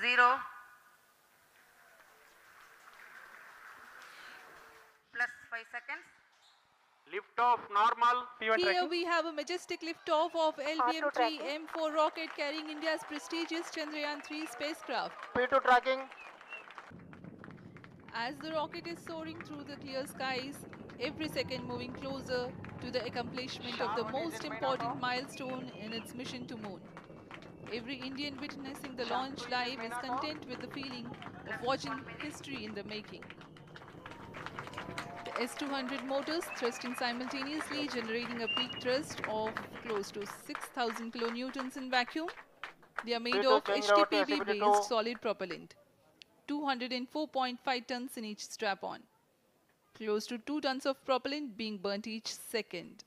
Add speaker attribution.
Speaker 1: zero. Plus five seconds.
Speaker 2: Lift off normal.
Speaker 3: P1
Speaker 4: Here
Speaker 3: tracking.
Speaker 4: we have a majestic liftoff of
Speaker 5: R2 LVM-3.
Speaker 4: M4 rocket carrying India's prestigious Chandrayaan-3 spacecraft.
Speaker 3: P2 tracking.
Speaker 4: As the rocket is soaring through the clear skies, every second moving closer to the accomplishment of the most important milestone in its mission to moon. Every Indian witnessing the launch live is content with the feeling of watching history in the making. The S-200 motors thrusting simultaneously generating a peak thrust of close to 6000 kilonewtons in vacuum. They are made of
Speaker 3: change over to
Speaker 4: HTPB
Speaker 3: SCP2.
Speaker 4: based solid propellant. 204.5 tons in each strap-on. Close to 2 tons of propellant being burnt each second.